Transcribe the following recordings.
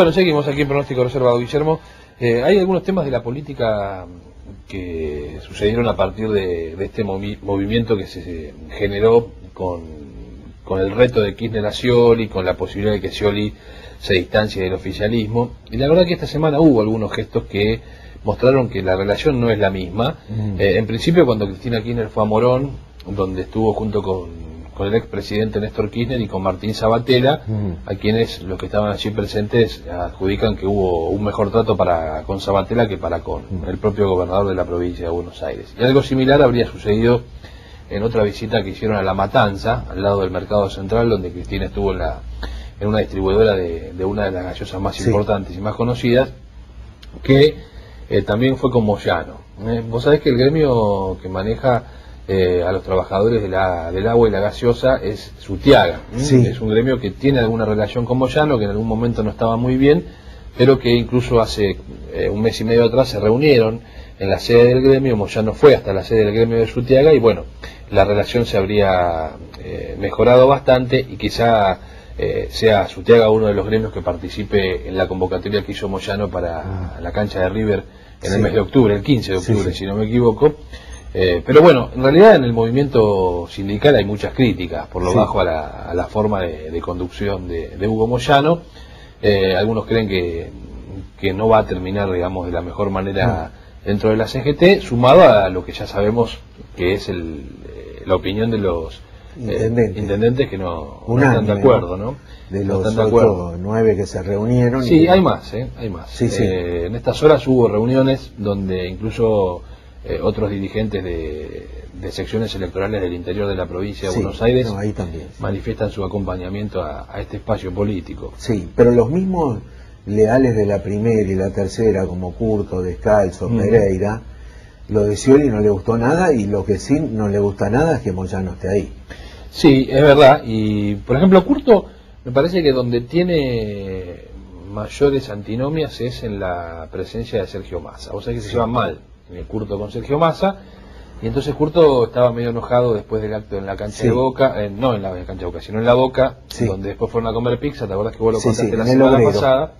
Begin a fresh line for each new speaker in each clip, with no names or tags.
Bueno, seguimos aquí en Pronóstico Reservado, Guillermo. Eh, hay algunos temas de la política que sucedieron a partir de, este movimiento que se generó con, el reto de Kirchner a Scioli, con la posibilidad de que Scioli se distancie del oficialismo. Y la verdad que esta semana hubo algunos gestos que mostraron que la relación no es la misma. Eh, en principio, cuando Cristina Kirchner fue a Morón, donde estuvo junto con con el expresidente Néstor Kirchner y con Martín Sabatella, a quienes los que estaban allí presentes adjudican que hubo un mejor trato para con Sabatella que para con el propio gobernador de la provincia de Buenos Aires. Y algo similar habría sucedido en otra visita que hicieron a La Matanza, al lado del Mercado Central, donde Cristina estuvo en, la, en una distribuidora de, una de las gallosas más importantes y más conocidas, que eh, también fue con Moyano. Eh, vos sabés que el gremio que maneja eh, a los trabajadores de la, del agua y la gaseosa es Sutiaga. Es un gremio que tiene alguna relación con Moyano, que en algún momento no estaba muy bien, pero que incluso hace eh, un mes y medio atrás se reunieron en la sede del gremio, Moyano fue hasta la sede del gremio de Sutiaga y bueno, la relación se habría eh, mejorado bastante y quizá sea Sutiaga uno de los gremios que participe en la convocatoria que hizo Moyano para ah. la cancha de River en el mes de octubre, el 15 de octubre, si no me equivoco. Eh, pero bueno, en realidad en el movimiento sindical hay muchas críticas, por lo bajo a la, forma de, conducción de, Hugo Moyano. Eh, algunos creen que, que, no va a terminar, digamos, de la mejor manera dentro de la CGT, sumado a lo que ya sabemos que es el, eh, la opinión de los intendentes, que no, están de acuerdo, ¿no?
De los no nueve que se reunieron.
Sí, hay más, ¿eh? Hay más. Sí, sí. en estas horas hubo reuniones donde incluso eh, otros dirigentes de, secciones electorales del interior de la provincia de Buenos Aires manifiestan su acompañamiento a, este espacio político.
Sí, pero los mismos leales de la primera y la tercera, como Curto, Descalzo, Pereira, lo de Scioli no le gustó nada y lo que sí no le gusta nada es que Moyano esté ahí.
Sí, es verdad. Y, por ejemplo, Curto me parece que donde tiene mayores antinomias es en la presencia de Sergio Massa. O sea que se llevan mal Curto con Sergio Massa. Y entonces Curto estaba medio enojado después del acto en la cancha de Boca, eh, no en la cancha de Boca, sino en la Boca, donde después fueron a comer pizza, ¿te acuerdas que vos lo contaste la semana pasada?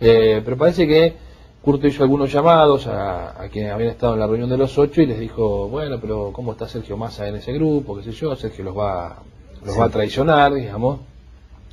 Eh, pero parece que Curto hizo algunos llamados a, quienes habían estado en la reunión de los ocho y les dijo, bueno, pero ¿cómo está Sergio Massa en ese grupo? ¿Qué sé yo? Sergio los va, los va a traicionar, digamos.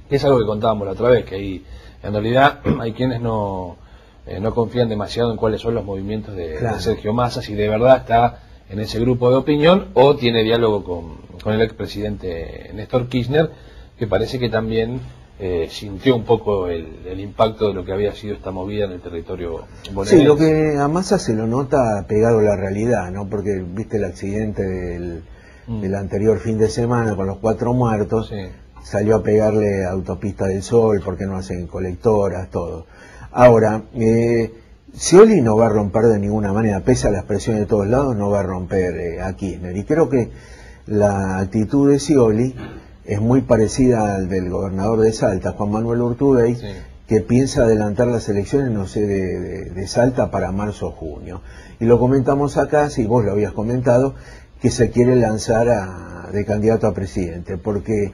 Es algo que contábamos la otra vez, que ahí en realidad hay quienes no eh, no confían demasiado en cuáles son los movimientos de, Sergio Massa, si de verdad está en ese grupo de opinión o tiene diálogo con, con el expresidente Néstor Kirchner, que parece que también eh, sintió un poco el, impacto de lo que había sido esta movida en el territorio
bonaerense. Sí, lo que a Massa se lo nota pegado a la realidad, ¿no? Porque viste el accidente del, mm. del anterior fin de semana con los cuatro muertos, salió a pegarle Autopista del Sol porque no hacen colectoras, todo. Ahora, eh, Scioli no va a romper de ninguna manera, pese a las presiones de todos lados, no va a romper eh, a Kirchner. Y creo que la actitud de Scioli es muy parecida al del gobernador de Salta, Juan Manuel Urtubey, que piensa adelantar las elecciones, no sé, de, Salta para marzo o junio. Y lo comentamos acá, si vos lo habías comentado, que se quiere lanzar a, de candidato a presidente, porque,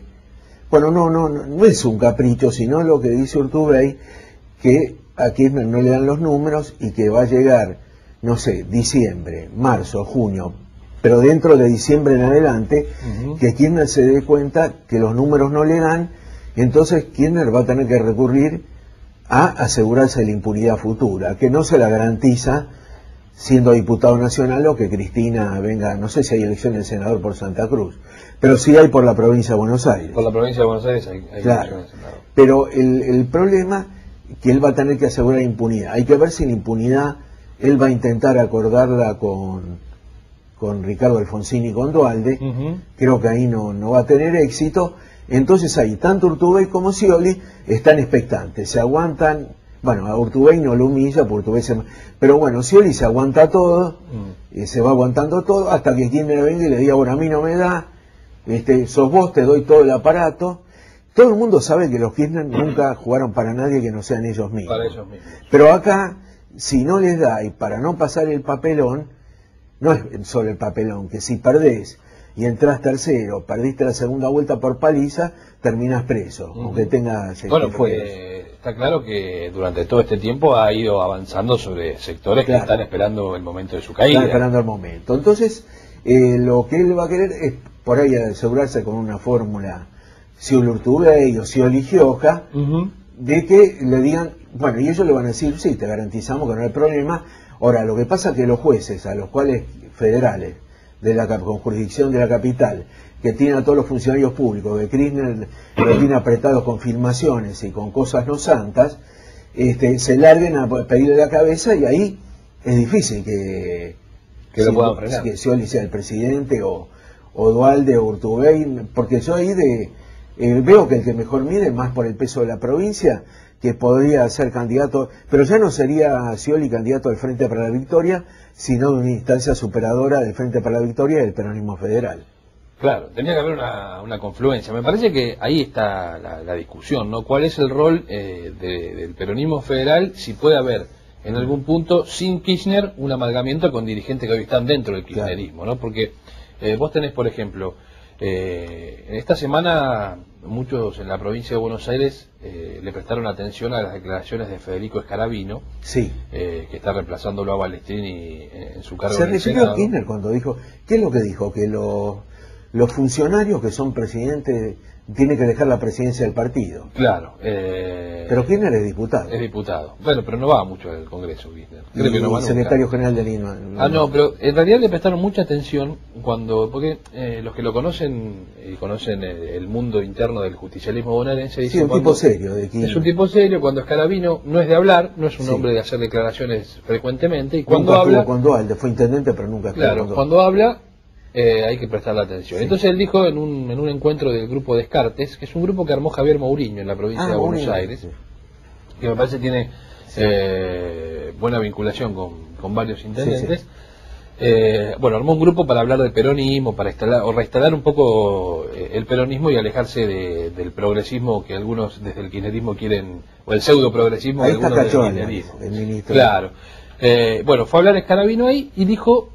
bueno, no, no, no es un capricho, sino lo que dice Urtubey, que a Kirchner no le dan los números y que va a llegar, no sé, diciembre, marzo, junio, pero dentro de diciembre en adelante, que Kirchner se dé cuenta que los números no le dan, y entonces Kirchner va a tener que recurrir a asegurarse la impunidad futura, que no se la garantiza siendo diputado nacional o que Cristina venga, no sé si hay elección de senador por Santa Cruz, pero sí hay por la provincia de Buenos Aires.
Por la provincia de Buenos Aires hay,
claro. senador. Pero el, el problema que él va a tener que asegurar impunidad. Hay que ver si la impunidad él va a intentar acordarla con, con Ricardo Alfonsín y con Dualde. Creo que ahí no, no va a tener éxito. Entonces ahí, tanto Urtubey como Scioli están expectantes, se aguantan. Bueno, a Urtubey no lo humilla, porque Urtubey se... Pero bueno, Scioli se aguanta todo, mm. y se va aguantando todo, hasta que le venga y le diga, bueno, a mí no me da, este, sos vos, te doy todo el aparato, todo el mundo sabe que los Kirchner nunca jugaron para nadie que no sean ellos mismos. Pero acá, si no les da y para no pasar el papelón, no es solo el papelón, que si perdés y entras tercero, perdiste la segunda vuelta por paliza, terminas preso, aunque tengas...
Bueno, fue está claro que durante todo este tiempo ha ido avanzando sobre sectores que están esperando el momento de su caída.
Están esperando el momento. Entonces, eh, lo que él va a querer es por ahí asegurarse con una fórmula, si Urtubey o si Gioja, de que le digan, bueno, y ellos le van a decir, sí, te garantizamos que no hay problema. Ahora, lo que pasa es que los jueces, a los cuales federales, de la, con jurisdicción de la capital, que tienen a todos los funcionarios públicos, que Kirchner los tiene apretados con filmaciones y con cosas no santas, este, se larguen a pedirle la cabeza y ahí es difícil que,
que lo
Scioli sea el presidente o, o Dualde o Urtubey, porque yo ahí de, eh, veo que el que mejor mide, más por el peso de la provincia, que podría ser candidato, pero ya no sería Scioli candidato al Frente para la Victoria, sino una instancia superadora del Frente para la Victoria y del peronismo federal.
Claro, tenía que haber una, confluencia. Me parece que ahí está la, discusión, ¿no? ¿Cuál es el rol eh, del peronismo federal si puede haber en algún punto, sin Kirchner, un amalgamiento con dirigentes que hoy están dentro del kirchnerismo, ¿no? Porque eh, vos tenés, por ejemplo, eh, en esta semana muchos en la provincia de Buenos Aires eh, le prestaron atención a las declaraciones de Federico Escarabino,
sí.
que está reemplazándolo a Balestrini en su cargo.
Se refirió a Kirchner cuando dijo, ¿qué es lo que dijo? Que los funcionarios que son presidentes tiene que dejar la presidencia del partido.
Claro.
Eh, pero Kirchner es diputado.
Es diputado. Bueno, pero no va mucho al Congreso, Kirchner.
Creo que no va secretario general de Lima.
Ah, no, pero en realidad le prestaron mucha atención cuando, porque eh, los que lo conocen y conocen el, mundo interno del justicialismo bonaerense
dicen... Sí, un tipo serio. De
es un tipo serio, cuando Escarabino no es de hablar, no es un hombre de hacer declaraciones frecuentemente, y cuando habla...
Cuando fue intendente, pero nunca
Claro, cuando habla eh, hay que prestarle atención. Entonces él dijo en un, en un encuentro del grupo Descartes, que es un grupo que armó Javier Mourinho en la provincia ah, de Buenos Aires, que me parece tiene eh, buena vinculación con, varios intendentes. Eh, bueno, armó un grupo para hablar del peronismo, para instalar o reinstalar un poco el peronismo y alejarse del progresismo que algunos desde el kirchnerismo quieren, o el pseudo progresismo
de
algunos
del
kirchnerismo. Claro. bueno, fue a hablar Escarabino ahí y dijo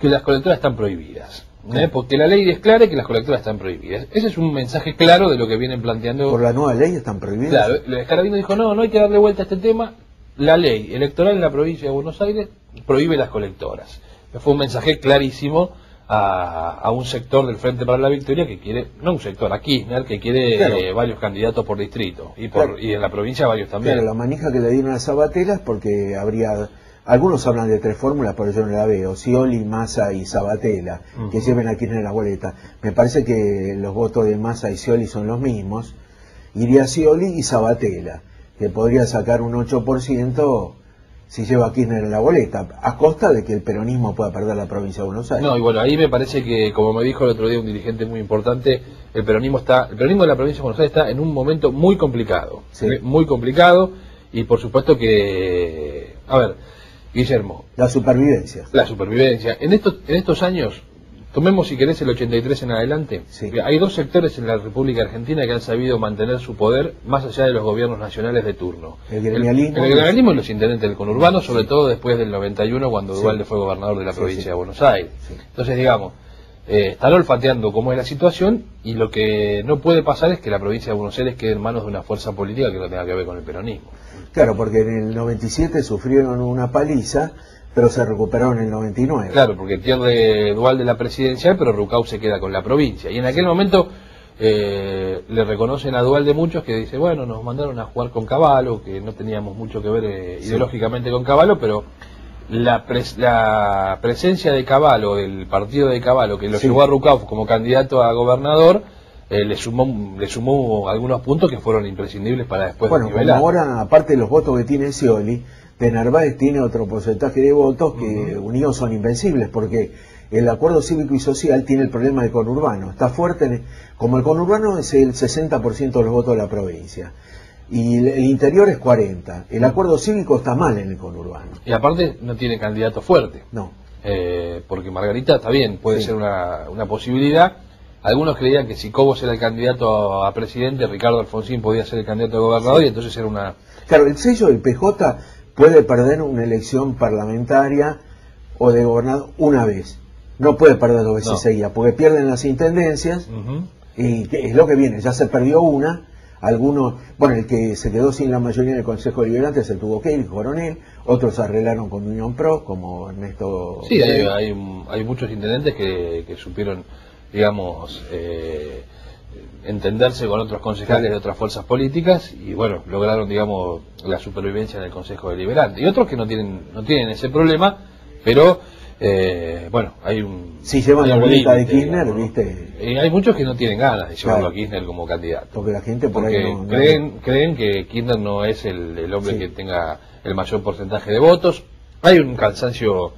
que las colectoras están prohibidas. ¿eh? Porque la ley desclara que las colectoras están prohibidas. Ese es un mensaje claro de lo que vienen planteando.
¿Por la nueva ley están prohibidas?
Claro, el Carabino dijo, no, no hay que darle vuelta a este tema. La ley electoral en la provincia de Buenos Aires prohíbe las colectoras. Fue un mensaje clarísimo a, un sector del Frente para la Victoria que quiere, no un sector, a Kirchner, que quiere eh, varios candidatos por distrito. Y, por, y en la provincia varios también.
Claro, la manija que le dieron a Sabatelas porque habría algunos hablan de tres fórmulas, pero yo no la veo. Scioli, Massa y Sabatella, que lleven a Kirchner la boleta. Me parece que los votos de Massa y Scioli son los mismos. Iría Scioli y Sabatella, que podría sacar un 8% si lleva a Kirchner en la boleta, a costa de que el peronismo pueda perder la provincia de Buenos Aires.
No, y bueno, ahí me parece que, como me dijo el otro día un dirigente muy importante, el peronismo está, el peronismo de la provincia de Buenos Aires está en un momento muy complicado, muy complicado, y por supuesto que, a ver, Guillermo.
La supervivencia.
La supervivencia. En estos, en estos años, tomemos si querés el 83 en adelante, hay dos sectores en la República Argentina que han sabido mantener su poder más allá de los gobiernos nacionales de turno.
El gremialismo.
El, gremialismo y los intendentes del conurbano, sobre todo después del 91 cuando Duvalde fue gobernador de la provincia de Buenos Aires. Entonces, digamos, eh, están olfateando cómo es la situación y lo que no puede pasar es que la provincia de Buenos Aires quede en manos de una fuerza política que no tenga que ver con el peronismo.
Claro, porque en el 97 sufrieron una paliza, pero se recuperaron en el 99.
Claro, porque pierde Dual de la presidencial, pero Rucau se queda con la provincia. Y en aquel momento eh, le reconocen a Dual de muchos que dice, bueno, nos mandaron a jugar con Caballo, que no teníamos mucho que ver eh, ideológicamente con Caballo, pero la, la presencia de Caballo, del partido de Caballo, que lo llevó a Rucauf como candidato a gobernador, eh, le sumó le sumó algunos puntos que fueron imprescindibles para después
bueno como ahora aparte de los votos que tiene Scioli de Narváez tiene otro porcentaje de votos que unidos son invencibles porque el acuerdo cívico y social tiene el problema del conurbano está fuerte como el conurbano es el 60% de los votos de la provincia y el, interior es 40. El acuerdo cívico está mal en el conurbano.
Y aparte no tiene candidato fuerte.
No.
Eh, porque Margarita está bien, puede ser una, una, posibilidad. Algunos creían que si Cobos era el candidato a, presidente, Ricardo Alfonsín podía ser el candidato a gobernador y entonces era una...
Claro, el sello del PJ puede perder una elección parlamentaria o de gobernador una vez, no puede perder dos veces seguidas, porque pierden las intendencias y es lo que viene, ya se perdió una, algunos, bueno, el que se quedó sin la mayoría en el Consejo Deliberante se tuvo que ir, coronel, otros arreglaron con Unión Pro, como Ernesto...
Sí, hay, hay, muchos intendentes que, que supieron, digamos, eh, entenderse con otros concejales de otras fuerzas políticas y bueno, lograron, digamos, la supervivencia en el Consejo Deliberante. Y otros que no tienen, no tienen ese problema, pero eh, bueno, hay un...
Si llevan la boleta de Kirchner, ¿viste?
Y hay muchos que no tienen ganas de llevarlo a Kirchner como candidato.
Porque la gente por ahí
creen, creen que Kirchner no es el, hombre que tenga el mayor porcentaje de votos. Hay un cansancio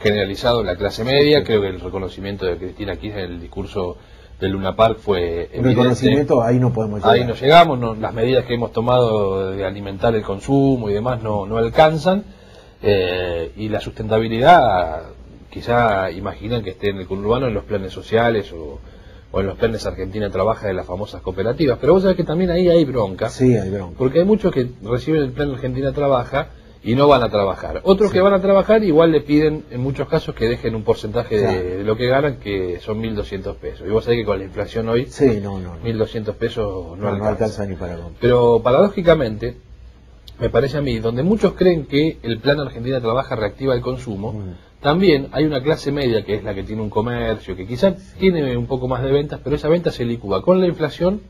generalizado en la clase media. Creo que el reconocimiento de Cristina Kirchner en el discurso de Luna Park fue
el reconocimiento ahí no podemos llegar.
Ahí no llegamos, las medidas que hemos tomado de alimentar el consumo y demás no, no alcanzan. Eh, y la sustentabilidad quizá imaginan que esté en el conurbano en los planes sociales o, en los planes Argentina Trabaja de las famosas cooperativas. Pero vos sabés que también ahí hay bronca.
Sí, hay bronca.
Porque hay muchos que reciben el plan Argentina Trabaja y no van a trabajar. Otros que van a trabajar igual le piden en muchos casos que dejen un porcentaje de, lo que ganan, que son 1.200 pesos. Y vos sabés que con la inflación hoy,
sí, no, no,
1.200 pesos no,
alcanza. ni para
Pero paradójicamente, me parece a mí, donde muchos creen que el plan Argentina Trabaja reactiva el consumo, mm. También hay una clase media que es la que tiene un comercio, que quizás tiene un poco más de ventas, pero esa venta se licúa con la inflación,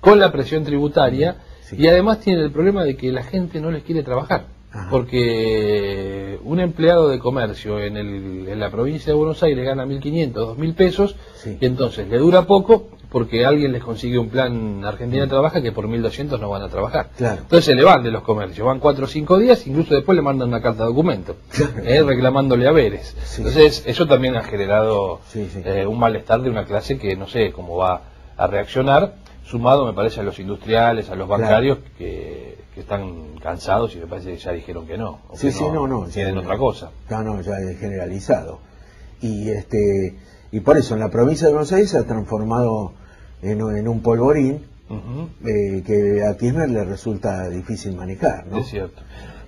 con la presión tributaria y además tiene el problema de que la gente no les quiere trabajar. Porque un empleado de comercio en, el, en la provincia de Buenos Aires gana 1.500, 2.000 pesos y entonces le dura poco porque alguien les consigue un plan Argentina Trabaja que por 1.200 no van a trabajar. Entonces se le van de los comercios, van 4 o 5 días, incluso después le mandan una carta de documento, eh, reclamándole haberes. Entonces eso también ha generado eh, un malestar de una clase que no sé cómo va a reaccionar, sumado me parece a los industriales, a los bancarios que, están cansados y me parece que ya dijeron que no.
sí, sí, no, no.
Tienen otra cosa.
No, no, ya es generalizado. Y este y por eso en la provincia de Buenos Aires se ha transformado en, un polvorín eh, que a Kirchner le resulta difícil manejar. ¿no?
Es cierto.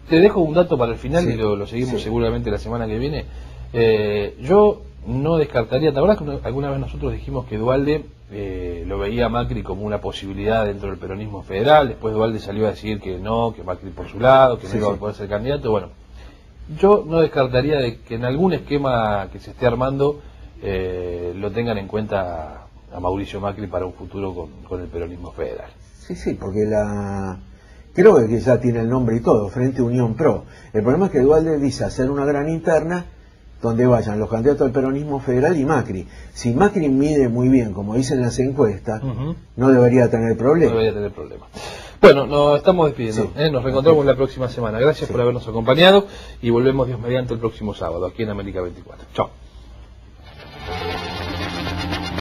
Te dejo un dato para el final y lo, seguimos seguramente la semana que viene. Eh, yo no descartaría, ¿te acuerdas que alguna vez nosotros dijimos que Dualde eh, lo veía a Macri como una posibilidad dentro del peronismo federal? Después Dualde salió a decir que no, que Macri por su lado, que no iba a poder ser candidato. Bueno, yo no descartaría de que en algún esquema que se esté armando lo tengan en cuenta a Mauricio Macri para un futuro con, el peronismo federal.
Sí, sí, porque la creo que ya tiene el nombre y todo, Frente Unión Pro. El problema es que Dualde dice hacer una gran interna donde vayan los candidatos al peronismo federal y Macri. Si Macri mide muy bien, como dicen las encuestas, no debería tener problema.
No debería tener problema. Bueno, nos estamos despidiendo. ¿eh? Nos reencontramos la próxima semana. Gracias por habernos acompañado y volvemos Dios mediante el próximo sábado aquí en América 24. Chao.